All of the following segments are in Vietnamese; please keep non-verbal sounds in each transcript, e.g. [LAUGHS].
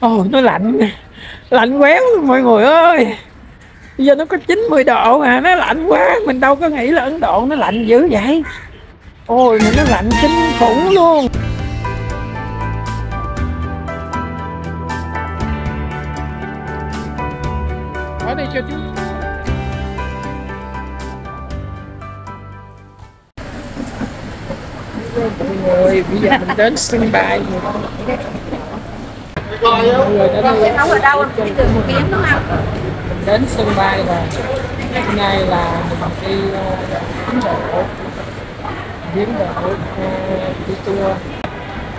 ôi nó lạnh. Lạnh quéo luôn mọi người ơi. Bây giờ nó có 90 độ à nó lạnh quá. Mình đâu có nghĩ là ấn độ nó lạnh dữ vậy. Ôi, mà nó lạnh kinh khủng luôn. Ở đây cho chú. Mọi người, bây giờ mình đến sân bay mọi người đã đi nấu ở đâu? Đi từ một tiếng đúng không mình đến sân bay rồi hôm nay là mình đi ờ, Ấn Độ đi Ấn Độ ờ, đi tour.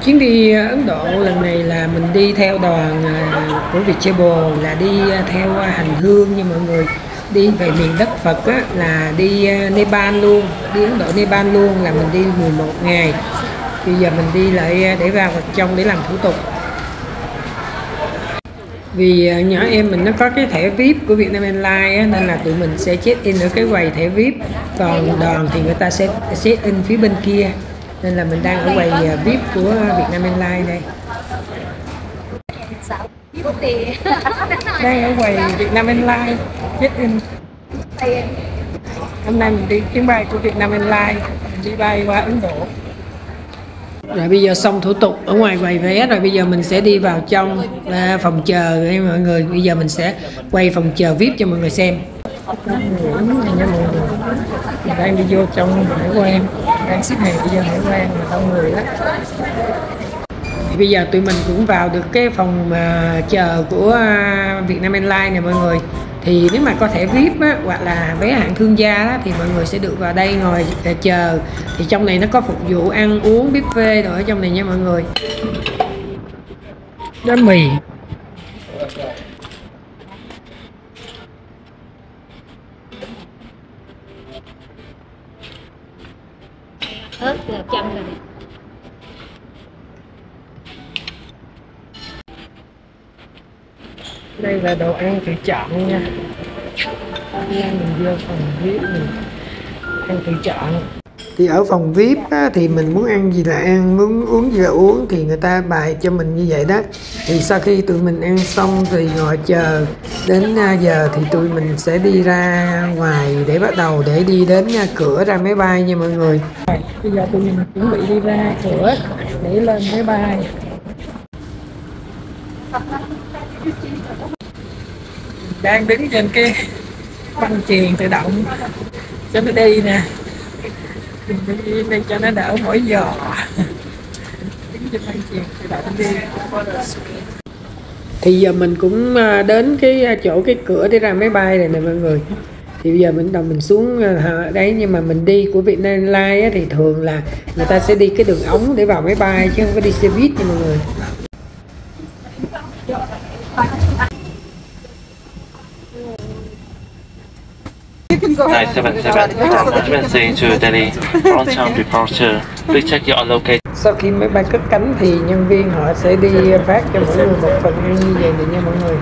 Chuyến đi Ấn Độ lần này là mình đi theo đoàn ờ, của Viettravel là đi ờ, theo hành hương nha mọi người. Đi về miền đất Phật á, là đi ờ, Nepal luôn. Đi Ấn Độ Nepal luôn là mình đi 11 ngày. Bây giờ mình đi lại ờ, để vào trong để làm thủ tục vì ờ, nhỏ em mình nó có cái thẻ VIP của Vietnam Airlines á, nên là tụi mình sẽ check in ở cái quầy thẻ VIP. Còn đoàn thì người ta sẽ check in phía bên kia. Nên là mình đang ở quầy ờ, VIP của Vietnam Airlines đây. Đang ở quầy Vietnam Airlines check in. Hôm nay mình đi chuyến bay của Vietnam Airlines mình đi bay qua Ấn Độ rồi bây giờ xong thủ tục ở ngoài quầy vé rồi bây giờ mình sẽ đi vào trong à, phòng chờ đây mọi người. Bây giờ mình sẽ quay phòng chờ VIP cho mọi người xem. Mình đang đi vô trong hải quan đang xếp hàng đi vô hải quan mà đông người lắm. Thì bây giờ tụi mình cũng vào được cái phòng à, chờ của à, Vietnam Airlines này mọi người thì nếu mà có thẻ VIP á, hoặc là vé hạng thương gia á, thì mọi người sẽ được vào đây ngồi để chờ. Thì trong này nó có phục vụ ăn uống buffet rồi ở trong này nha mọi người. Bánh mì. Ớt là trăm rồi đây là đồ ăn tự chọn nha. Mình vô phòng VIP mình ăn tự chọn. Thì ở phòng VIP á, thì mình muốn ăn gì là ăn muốn uống gì là uống thì người ta bài cho mình như vậy đó. Thì sau khi tụi mình ăn xong thì ngồi chờ đến à, giờ thì tụi mình sẽ đi ra ngoài để bắt đầu để đi đến à, cửa ra máy bay nha mọi người. Bây giờ tụi mình chuẩn bị đi ra cửa để lên máy bay đang đứng trên cái băng chuyền tự động. Cho nó đi nè. Mình đi cho nó đỡ mỗi giờ đứng trên băng chuyền tự động đi. Thì giờ mình cũng à, đến cái à, chỗ cái cửa để ra máy bay này nè mọi người. Thì bây giờ mình, đầu mình xuống à, đấy, nhưng mà mình đi của Vietnam Airlines thì thường là người ta sẽ đi cái đường ống để vào máy bay chứ không có đi xe buýt nha mọi người. Nine seven seven from emergency to Delhi. [LAUGHS] On time departure. Please check your location. sau khi máy bay cất cánh thì nhân viên họ sẽ đi phát cho mỗi người một phần ăn như vậy này nha mọi người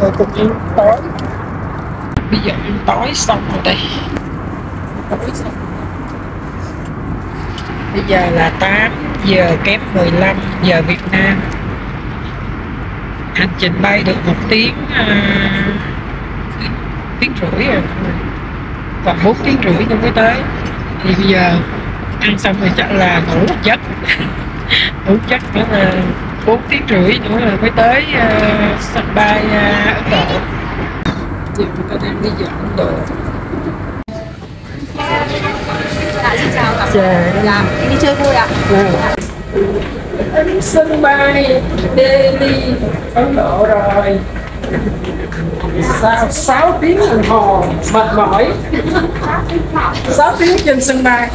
rồi cũng ăn tối bây giờ em tối xong rồi đây. Tối xong bây giờ là 8 giờ kém 15 giờ Việt Nam. Hành trình bay được một tiếng uh, tiếng, rưỡi rồi còn 4 tiếng rưỡi nữa mới tới. Thì bây giờ ăn xong rồi chắc là ngủ một giấc. [LAUGHS] Ngủ chất nữa là 4 tiếng rưỡi nữa là mới tới uh, sân bay uh, Ấn Độ giờ người ta đang đi Ấn Độ dạ. Xin chào cả dạ. Em đi chơi vui ạ. Đến sân bay Delhi Ấn Độ rồi. Sao 6 tiếng đồng hồ mệt mỏi. 6 tiếng trên sân bay.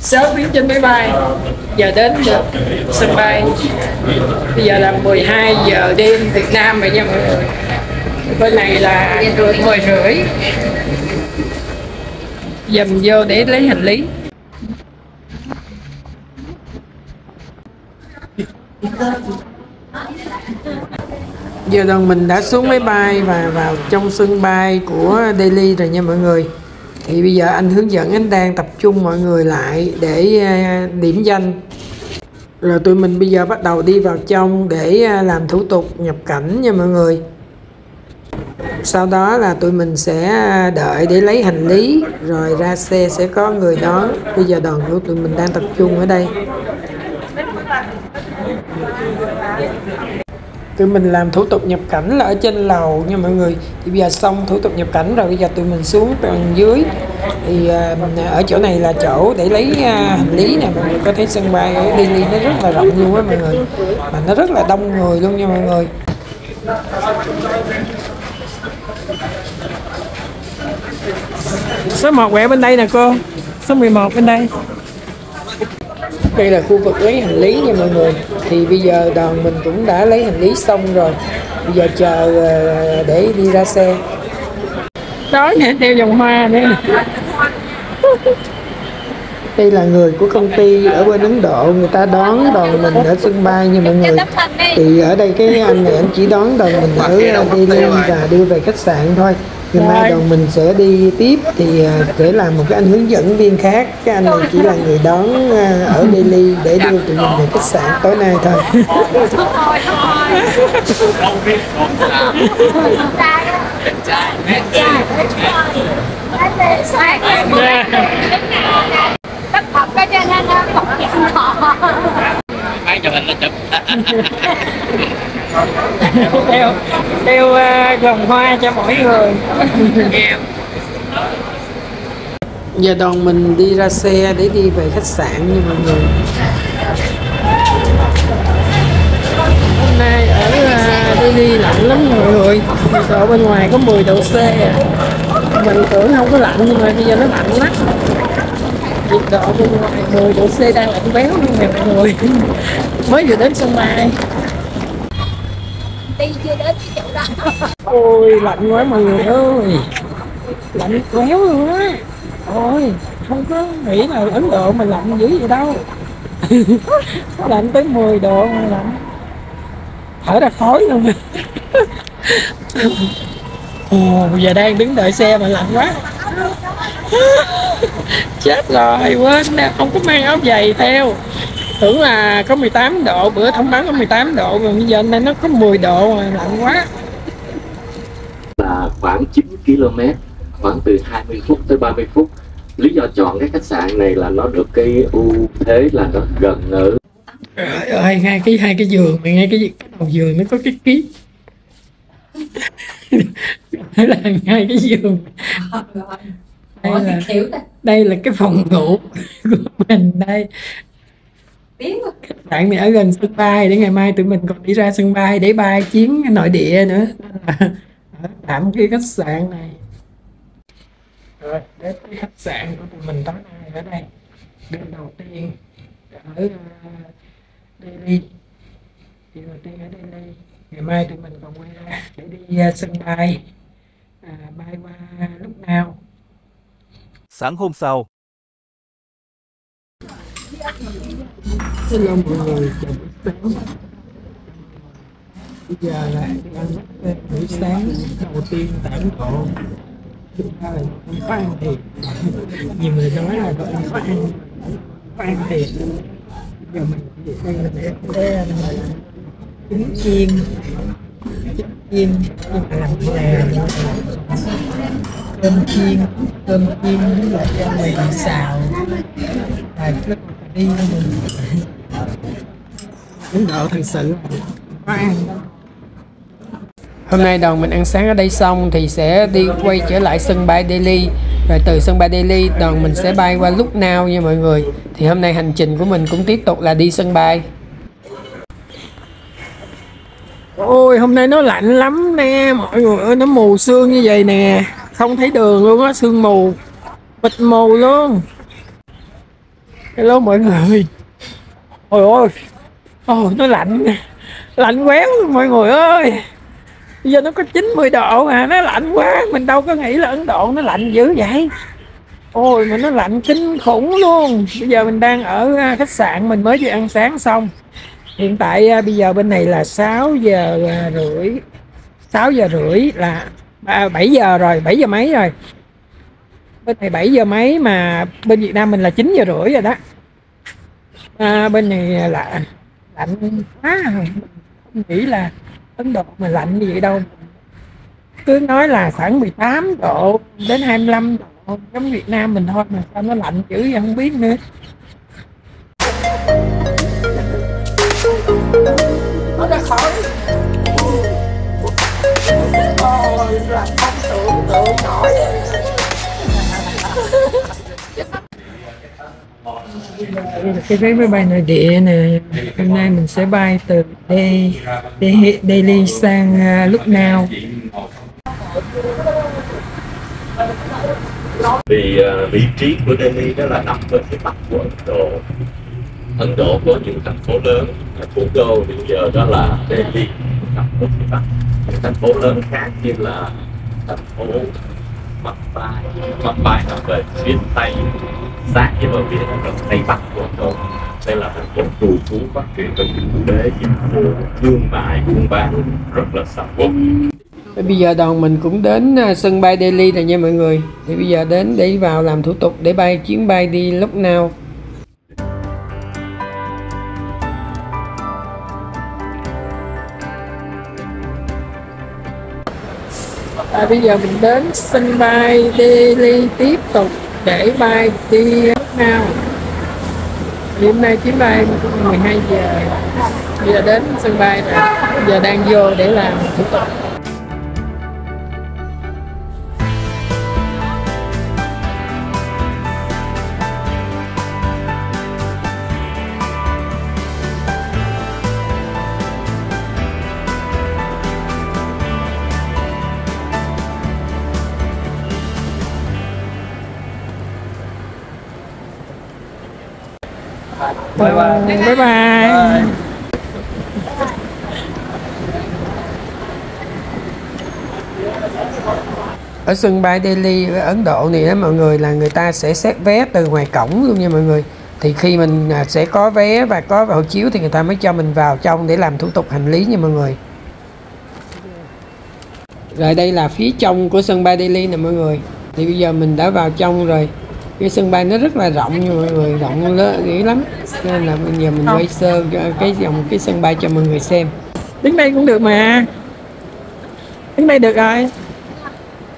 6 tiếng trên máy bay. Giờ đến được sân bay. Bây giờ là 12 giờ đêm Việt Nam vậy nha mọi người bên này là 10 rưỡi. Dầm vô để lấy hành lý. Giờ đoàn mình đã xuống máy bay và vào trong sân bay của Delhi rồi nha mọi người. Thì bây giờ anh hướng dẫn, anh đang tập trung mọi người lại để à, điểm danh. Rồi tụi mình bây giờ bắt đầu đi vào trong để à, làm thủ tục nhập cảnh nha mọi người sau đó là tụi mình sẽ à, đợi để lấy hành lý, rồi ra xe sẽ có người đón. Bây giờ đoàn của tụi mình đang tập trung ở đây. Tụi mình làm thủ tục nhập cảnh là ở trên lầu nha mọi người. Thì bây giờ xong thủ tục nhập cảnh rồi, bây giờ tụi mình xuống tầng dưới. Thì à, ở chỗ này là chỗ để lấy à, hành lý nè, mọi người có thấy sân bay ở Delhi nó rất là rộng luôn á mọi người. Mà nó rất là đông người luôn nha mọi người. Số 1 quẹo bên đây nè cô. Số 11 bên đây. Đây là khu vực lấy hành lý nha mọi người. Thì bây giờ đoàn mình cũng đã lấy hành lý xong rồi. Bây giờ chờ ờ, để đi ra xe. Đó nè đeo vòng hoa nữa đây là người của công ty ở bên Ấn Độ người ta đón đoàn mình ở sân bay nha mọi người. Thì ở đây cái anh này anh chỉ đón đoàn mình ở Delhi và đưa về khách sạn thôi ngày mai đoàn mình sẽ đi tiếp. Thì à, sẽ là một cái anh hướng dẫn viên khác. Cái anh này chỉ là người đón à, ở Delhi để đưa tụi mình về khách sạn tối nay thôi. Tất thật cái cho nên thọ. Máy mình nó chụp [LAUGHS] đeo đeo uh, vòng hoa cho mỗi người. Giờ đoàn mình đi ra xe để đi về khách sạn nha mọi người. Hôm nay ở uh, Delhi lạnh lắm mọi người. Nhiệt độ bên ngoài có 10 độ C à. mình tưởng không có lạnh nhưng mà bây giờ nó lạnh lắm. Nhiệt độ bên ngoài 10 độ C đang lạnh béo luôn nè mọi người. Mới vừa đến sân bay Đi chưa đến cái chỗ đó. Ôi, lạnh quá mọi người ơi. Lạnh quéo luôn á. Ôi, không có nghĩ là ấn độ mà lạnh dữ vậy đâu. [LAUGHS] Lạnh tới 10 độ mà lạnh. Thở ra khói luôn. [LAUGHS] Ồ, giờ đang đứng đợi xe mà lạnh quá. [LAUGHS] Chết rồi, quên nè, không có mang áo giày theo tưởng là có 18 độ bữa thông báo có 18 độ mà bây giờ nay nó có 10 độ mà lạnh quá. Là khoảng 9 km khoảng từ 20 phút tới 30 phút. Lý do chọn cái khách sạn này là nó được cái ưu thế là nó gần ở Trời ơi, ngay cái hai cái giường mà ngay cái, cái đầu giường nó có cái [LAUGHS] Đó là ngay cái giường. Đây là, kiểu này. đây là cái phòng ngủ của mình đây tiếng khách sạn này ở gần sân bay để ngày mai tụi mình còn đi ra sân bay để bay chuyến nội địa nữa. Nên là ở tạm cái khách sạn này. Rồi đến cái khách sạn của tụi mình tối nay ở đây. Đêm đầu tiên ở uh, Delhi. Đêm đầu tiên ở Delhi. Ngày mai tụi mình còn quay ra để đi uh, sân bay. À, bay qua lúc nào? Sáng hôm sau, Hello mọi người, chào buổi sáng. Bây giờ là đang ăn buổi sáng đầu tiên tại Ấn Độ Thực ra là không có ăn thiệt. [LAUGHS] Nhiều người nói là tụi em có ăn có ăn thiệt. Giờ mình chỉ đang là để để ăn trứng chiên trứng chiên nhưng mà làm nè cơm chiên cơm chiên với lại ăn mì xào. Và rất là đi luôn mình Ấn Độ thật sự. Có ăn Hôm nay đoàn mình ăn sáng ở đây xong thì sẽ đi quay trở lại sân bay Delhi. Rồi từ sân bay Delhi đoàn mình sẽ bay qua lúc nào nha mọi người. Thì hôm nay hành trình của mình cũng tiếp tục là đi sân bay. Ôi hôm nay nó lạnh lắm nè mọi người ơi nó mù sương như vậy nè. Không thấy đường luôn á sương mù. Mịt mù luôn. Hello mọi người. Ôi ôi Ồ oh, nó lạnh. Lạnh quéo luôn mọi người ơi. Bây giờ nó có 90 độ à nó lạnh quá. Mình đâu có nghĩ là Ấn Độ nó lạnh dữ vậy. Ôi mà nó lạnh kinh khủng luôn. Bây giờ mình đang ở à, khách sạn mình mới vừa ăn sáng xong. Hiện tại à, bây giờ bên này là 6 giờ à, rưỡi. 6 giờ rưỡi là à, 7 giờ rồi 7 giờ mấy rồi? Bên này 7 giờ mấy mà bên Việt Nam mình là 9 giờ rưỡi rồi đó. À, bên này là lạnh quá rồi à. không nghĩ là Ấn Độ mà lạnh như vậy đâu. Cứ nói là khoảng 18 độ đến 25 độ, giống Việt Nam mình thôi mà sao nó lạnh dữ vậy không biết nữa. Nó ra khỏi. Ôi, là không tưởng tượng nổi. Cái vé máy bay nội địa nè hôm nay mình sẽ bay từ Delhi, Delhi, Delhi sang uh, nào? Vì uh, vị trí của Delhi đó là nằm bên phía bắc của Ấn Độ. Ấn Độ có những thành phố lớn thủ đô hiện giờ đó là Delhi nằm bên phía bắc. Những thành phố lớn khác như là thành phố Mumbai Mumbai là về phía tây. Sát với bờ biển ở tây bắc của Ấn Độ. Đây là thành phố trù phú phát triển về kinh tế dịch vụ thương mại, buôn bán, rất là sầm uất. Bây giờ đoàn mình cũng đến à, sân bay Delhi rồi nha mọi người. Thì bây giờ đến để vào làm thủ tục để bay, chuyến bay đi lúc nào? À, Bây giờ mình đến sân bay Delhi tiếp tục để bay đi lúc nào? Thì hôm nay chuyến bay 12 giờ. Bây giờ đến sân bay rồi. Giờ đang vô để làm thủ tục. Bye bye. Bye ở sân bay Delhi, ở Ấn Độ này đó, mọi người là người ta sẽ xét vé từ ngoài cổng luôn nha mọi người. Thì khi mình à, sẽ có vé và có hộ chiếu thì người ta mới cho mình vào trong để làm thủ tục hành lý nha mọi người. Rồi đây là phía trong của sân bay Delhi nè mọi người. Thì bây giờ mình đã vào trong rồi cái sân bay nó rất là rộng nha mọi người rộng lớn dữ lắm. Nên là bây giờ mình quay sơ cái dòng cái sân bay cho mọi người xem. Đứng đây cũng được mà. Đứng đây được rồi.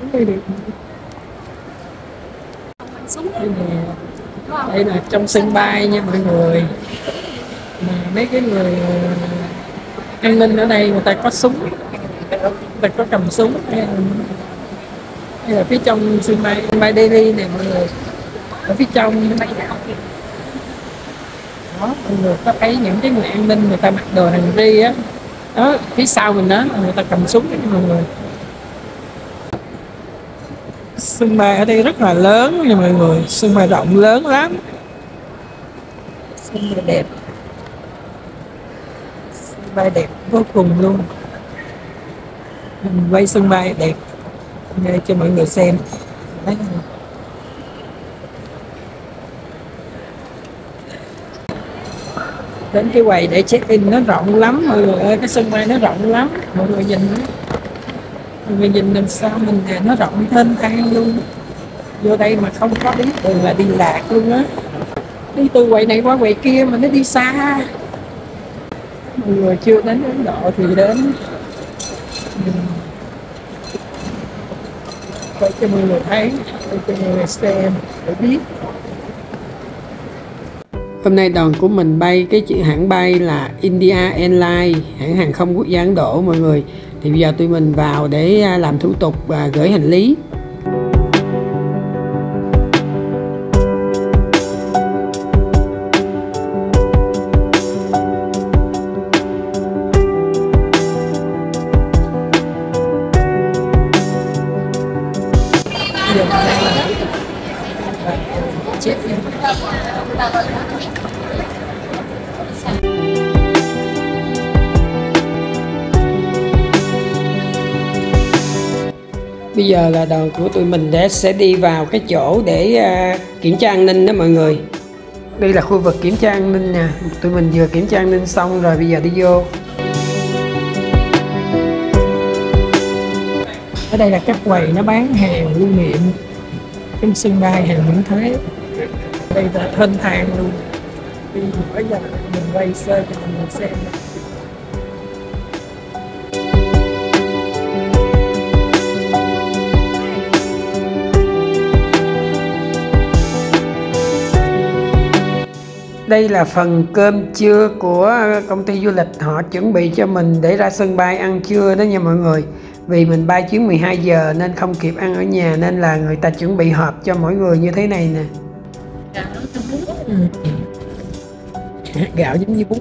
Đứng đây được. Đây, nè. đây là trong sân bay nha mọi người. Mà mấy cái người an ninh ở đây người ta có súng. Người ta có cầm súng. Đây là phía trong sân bay sân bay Delhi nè mọi người ở phía trong đó mọi người có thấy những cái người an ninh, người ta mặc đồ hành vi á. Đó, phía sau mình đó người ta cầm súng đó mọi người. Sân bay ở đây rất là lớn nha mọi người, sân bay rộng lớn lắm. Sân bay đẹp. Sân bay đẹp vô cùng luôn. Mình quay sân bay đẹp đây cho mọi người xem. Đấy. Đến cái quầy để check in, nó rộng lắm, mọi người ơi, cái sân bay nó rộng lắm. Mọi người nhìn mọi người nhìn làm sao mình thì nó rộng thênh thang luôn. Vô đây mà không có biết đường là đi lạc luôn á. Đi từ quầy này qua quầy kia mà nó đi xa. Mọi người chưa đến Ấn Độ thì đến. Để cho mọi người thấy để cho mọi người xem, để biết. Hôm nay đoàn của mình bay cái chữ hãng bay là India Airlines, hãng hàng không quốc gia Ấn Độ mọi người. Thì bây giờ tụi mình vào để à, làm thủ tục và gửi hành lý. Đoàn của tụi mình để sẽ đi vào cái chỗ để uh, kiểm tra an ninh đó mọi người. Đây là khu vực kiểm tra an ninh nè. Tụi mình vừa kiểm tra an ninh xong rồi bây giờ đi vô. Ở đây là các quầy nó bán hàng lưu niệm. Trong sân bay hàng miễn thuế đây là thênh thang luôn. Đi mỗi giờ mình quay sơ cho mọi người xem đây là phần cơm trưa của công ty du lịch. Họ chuẩn bị cho mình để ra sân bay ăn trưa đó nha mọi người. Vì mình bay chuyến 12 giờ nên không kịp ăn ở nhà nên là người ta chuẩn bị hộp cho mỗi người như thế này nè. [LAUGHS] Gạo giống như bún.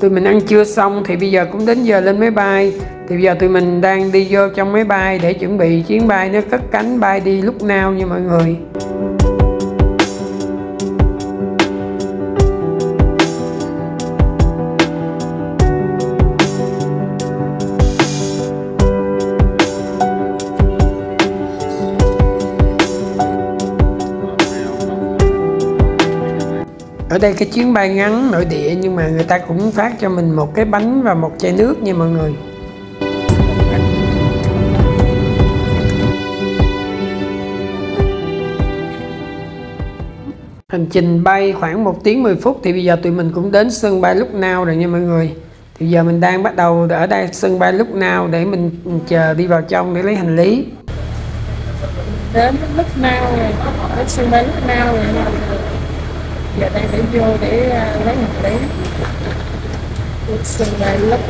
Tụi mình ăn trưa xong thì bây giờ cũng đến giờ lên máy bay. Thì bây giờ tụi mình đang đi vô trong máy bay để chuẩn bị chuyến bay. Nó cất cánh bay đi lúc nào nha mọi người đây cái chuyến bay ngắn nội địa, nhưng mà người ta cũng phát cho mình một cái bánh và một chai nước nha mọi người. Hành trình bay khoảng 1 tiếng 10 phút thì bây giờ tụi mình cũng đến sân bay lúc nào rồi nha mọi người. Thì giờ mình đang bắt đầu ở đây sân bay lúc nào để mình chờ đi vào trong để lấy hành lý. Đến lúc nào rồi đến sân bay lúc nào rồi? Giờ đang để vô để uh, lấy hành lý sân bay lúc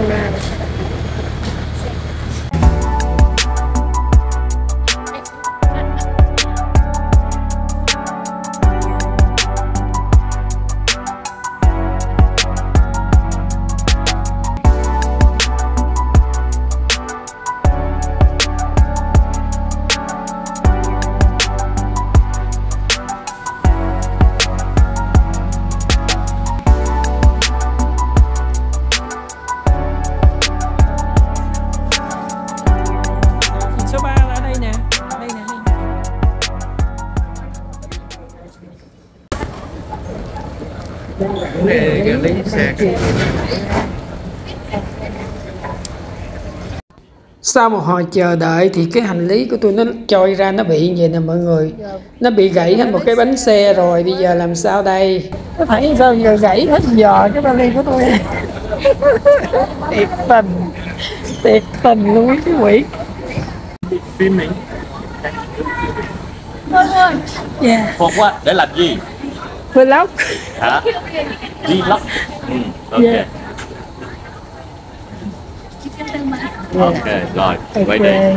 sau một hồi chờ đợi thì cái hành lý của tôi nó trôi ra nó bị vậy nè mọi người. Nó bị gãy hết một cái bánh xe rồi bây giờ làm sao đây? Có thấy sao giờ gãy hết giờ cái vali của tôi? [LAUGHS] Thiệt tình thiệt tình luôn cái quỷ. Phim mình yeah phục quá để làm gì? Vlog. Hả? Vlog. Ừ, ok. Yeah. Ok rồi quay đây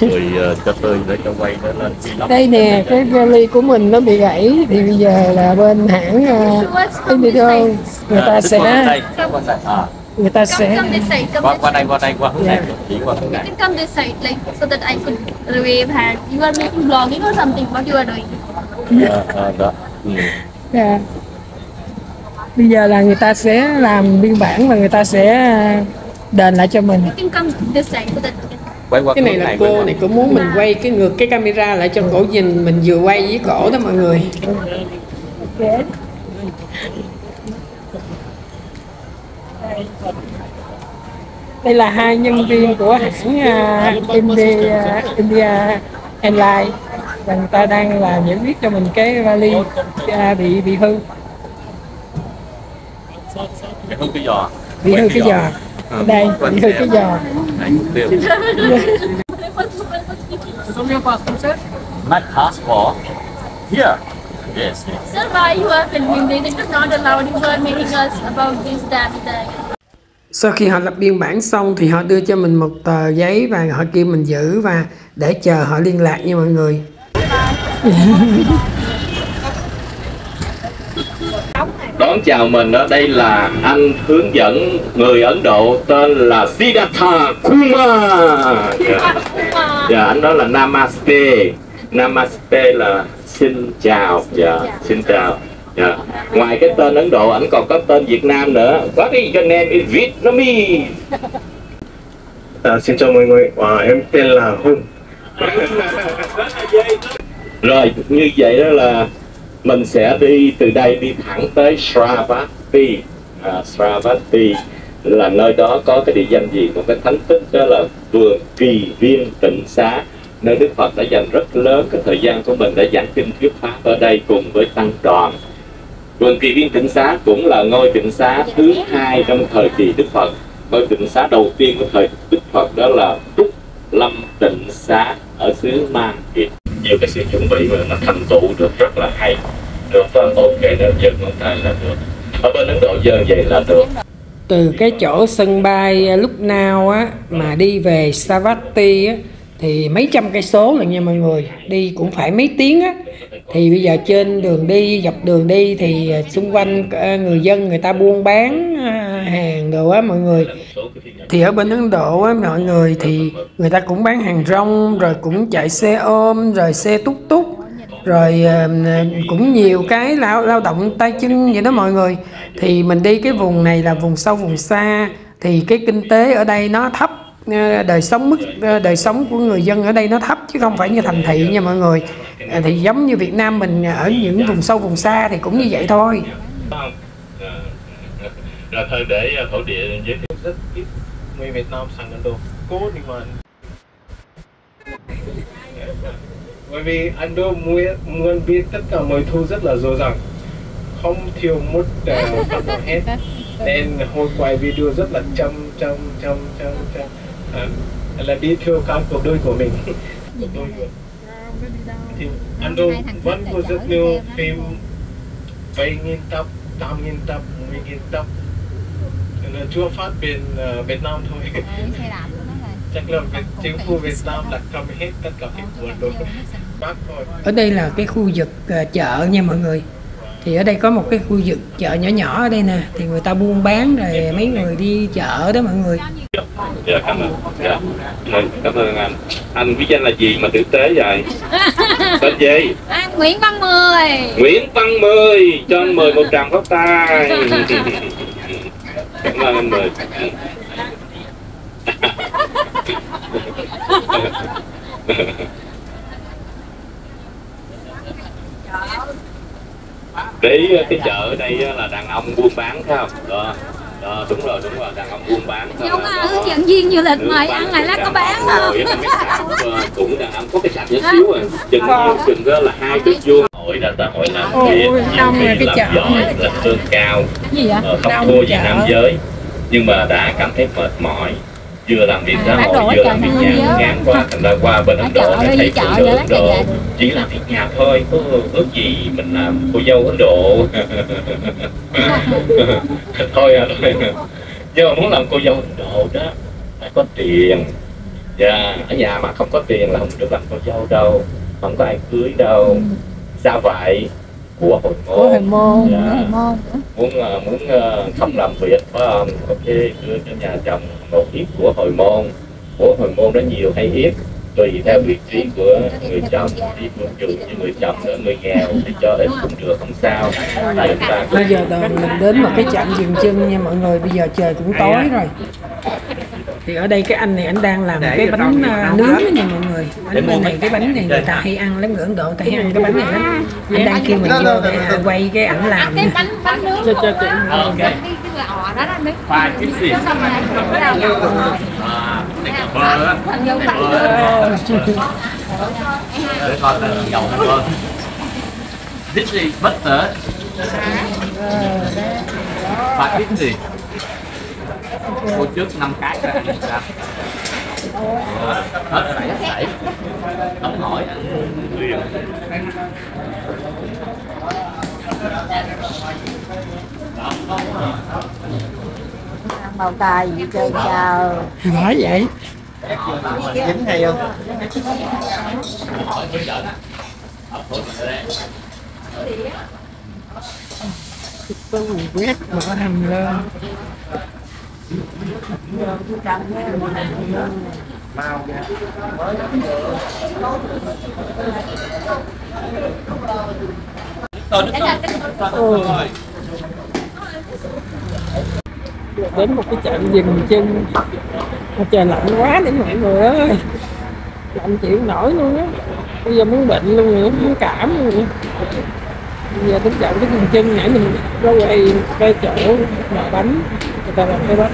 rồi ờ, cho tôi để cho quay nó lên đây nè cái vali của mình nó bị gãy thì bây giờ là bên hãng uh, Indigo người ta À, sẽ. À, người ta sẽ come this side. Come qua qua đây qua đây qua hướng này Yeah. chỉ qua hướng You này can come this side, like so that I could wave hand. You are making vlogging or something. What you are doing? Ờ, ờ, đó ừ. Dạ. Bây giờ là người ta sẽ làm biên bản và người ta sẽ đền lại cho mình. Quay qua Cái này là cô này cô muốn mình quay cái ngược cái camera lại cho cổ nhìn mình vừa quay với cổ đó mọi người. Đây là hai nhân viên của hãng uh, India, India Airlines và người ta đang là giải quyết cho mình cái vali uh, bị bị hư Cái hướng cái giò bị hư cái giò Ờ, đây xe. cái giò Đấy, mục tiêu My passport here yes Sir, why you are filming this? It is not allowed. You are making us about this, that, that. sau khi họ lập biên bản xong thì họ đưa cho mình một tờ giấy và họ kêu mình giữ và để chờ họ liên lạc nha mọi người [LAUGHS] Đón chào mình ở đây là anh hướng dẫn người Ấn Độ tên là Siddhartha Kumar. Dạ, dạ anh đó là Namaste. Namaste là xin chào. Dạ, xin chào. Dạ. Ngoài cái tên Ấn Độ, ảnh còn có tên Việt Nam nữa. What is your name in Vietnamese? À, xin chào mọi người, à, em tên là Hùng. rồi như vậy đó là mình sẽ đi từ đây đi thẳng tới Sravati. À, Sravati là nơi đó có cái địa danh gì? Một cái thánh tích đó là vườn kỳ viên tịnh xá nơi Đức Phật đã dành rất lớn cái thời gian của mình để giảng kinh thuyết pháp ở đây cùng với tăng đoàn. Vườn kỳ viên tịnh xá cũng là ngôi tịnh xá thứ hai trong thời kỳ Đức Phật. Ngôi tịnh xá đầu tiên của thời Đức Phật đó là Túc Lâm tịnh xá ở xứ Mang Kiệt nhiều cái sự chuẩn bị mà nó thành tựu được rất là hay. Được ok nó dân người ta là được. Ở bên Ấn Độ dân vậy là được. Từ cái chỗ sân bay à, lúc nào á, mà đi về Savatthi á, thì mấy trăm cây số là nha mọi người, đi cũng phải mấy tiếng á thì bây giờ trên đường đi, dọc đường đi thì à, xung quanh à, người dân người ta buôn bán à, hàng đồ á mọi người. Thì ở bên Ấn Độ á mọi người thì người ta cũng bán hàng rong, rồi cũng chạy xe ôm, rồi xe túc túc, rồi cũng nhiều cái lao lao động tay chân vậy đó mọi người. Thì mình đi cái vùng này là vùng sâu, vùng xa, thì cái kinh tế ở đây nó thấp đời sống mức đời sống của người dân ở đây nó thấp, chứ không phải như thành thị nha mọi người thì giống như Việt Nam mình ở những vùng sâu vùng xa thì cũng như vậy thôi? Ờ, rồi thôi để ờ, thổ địa giới thiệu rất ít người Việt Nam sang Ấn Độ. Cố nhưng mà bởi vì Ấn Độ muốn, biết tất cả mọi thứ rất là dồi dàng không thiếu một uh, phần nào hết. Nên hồi quay video rất là chăm chăm chăm chăm chăm. À, là đi theo cái cuộc đời của mình. Cuộc đời của thì Ấn Độ vẫn có rất nhiều phim 7.000 tập, 8.000 tập, 10.000 tập. Là chưa phát bên uh, Việt Nam thôi. Xe đạp của nó rồi chắc là Việt, chính phủ Việt Nam là cầm hết tất cả cái cuốn đồ bác thôi ở đây là cái khu vực ờ, chợ nha mọi người. Thì ở đây có một cái khu vực chợ nhỏ nhỏ ở đây nè. Thì người ta buôn bán rồi mấy người đi chợ đó mọi người dạ cảm ơn. Dạ. Rồi, cảm ơn anh. Anh bí danh là gì mà tử tế vậy? [LAUGHS] Tên gì? À, Nguyễn Văn Mười. Nguyễn Văn Mười. Cho anh mời một tràng pháo tay. [LAUGHS] Cảm ơn anh mười. Cái cái chợ ở đây là đàn ông buôn bán phải không? Đó, đó đúng rồi đúng rồi đàn ông buôn bán. Giống à, hướng dẫn viên du lịch mời ăn này thì lá có bán ông không? Ờ, cũng đàn ông có cái sạp nhỏ xíu à. Chừng nhiêu chừng đó là hai chút vuông. Hội là ta hội làm việc đông rồi khi cái làm chợ giỏi này. làm lương cao. Gì vậy? ờ, không thua gì chợ. nam giới. Nhưng mà đã cảm thấy mệt mỏi vừa làm việc À, xã hội ở vừa làm việc nhà ngán quá thành ra qua bên Ấn Độ để thấy phụ nữ Ấn Độ chỉ làm việc nhà thôi có ước gì mình làm cô dâu Ấn Độ? [LAUGHS] Thôi à thôi à. nhưng mà muốn làm cô dâu Ấn Độ đó phải có tiền. Dạ ở nhà mà không có tiền là không được làm cô dâu đâu không có ai cưới đâu. Sao vậy của hồi môn. Của hồi môn, Dạ. hồi môn muốn ờ, muốn không làm việc phải không? Ok đưa cho nhà chồng một ít của hồi môn. Của hồi môn nó nhiều hay ít tùy theo vị trí của người chồng. Đi môi trường như người chồng nữa người nghèo thì cho ít cũng được không sao. Tại ta bây giờ mình đến một cái trạm dừng chân nha mọi người bây giờ trời cũng tối rồi thì ở đây cái anh này anh đang làm cái bánh à, nướng đó. nha mọi người. Bánh bên này cái bánh này người ta hay ăn lắm người Ấn Độ ta hay ăn cái bánh này lắm. Anh đang kêu mình vô để à, quay cái ảnh làm cái bánh bánh nướng cho cho chị. Ok. cái cái ỏ đó đó rồi cái dầu À, phê á. Để coi là dầu cà phê. This is butter. Five fifty. Mua trước 5 cái ra ăn sao? Ờ, Hết sảy sảy. Không hỏi ăn liền. màu cài gì chơi chào nói vậy dính hay không có quét bỏ hành lên đến một cái trạm dừng chân mà trời, lạnh quá để mọi người ơi. Lạnh chịu nổi luôn á. Bây giờ muốn bệnh luôn rồi, muốn cảm luôn rồi. Bây giờ đến trạm cái dừng chân nãy mình ra quay ra chỗ mở bánh cái bánh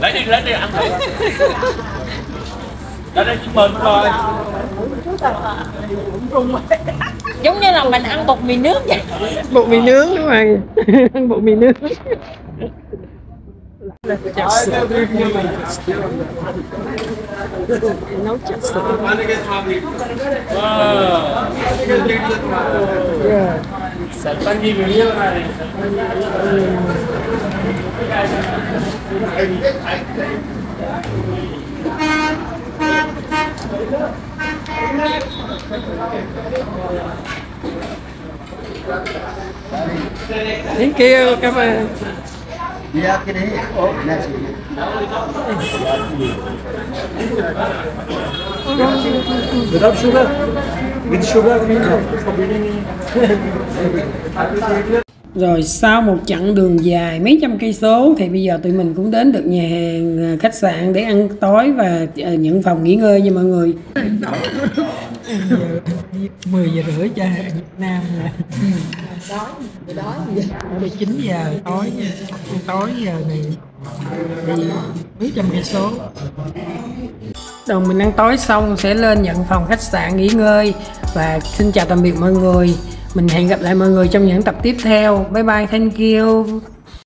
lấy đi lấy đi ăn thử. Đây đây chúc mừng rồi giống như là mình ăn bột mì nước vậy. Bột mì nướng đúng rồi [LAUGHS] ăn bột mì nướng sữa nấu chả. sữa yeah. Thank you, cảm ơn. Without sugar? With sugar. Rồi sau một chặng đường dài mấy trăm cây số thì bây giờ tụi mình cũng đến được nhà hàng à, khách sạn để ăn tối và à, nhận phòng nghỉ ngơi nha mọi người. 10 giờ rưỡi cha Việt Nam là đói đói đói 9 giờ, tối tối giờ này đi mấy trăm cây số. Rồi mình ăn tối xong sẽ lên nhận phòng khách sạn nghỉ ngơi và xin chào tạm biệt mọi người. Mình hẹn gặp lại mọi người trong những tập tiếp theo. Bye bye, thank you.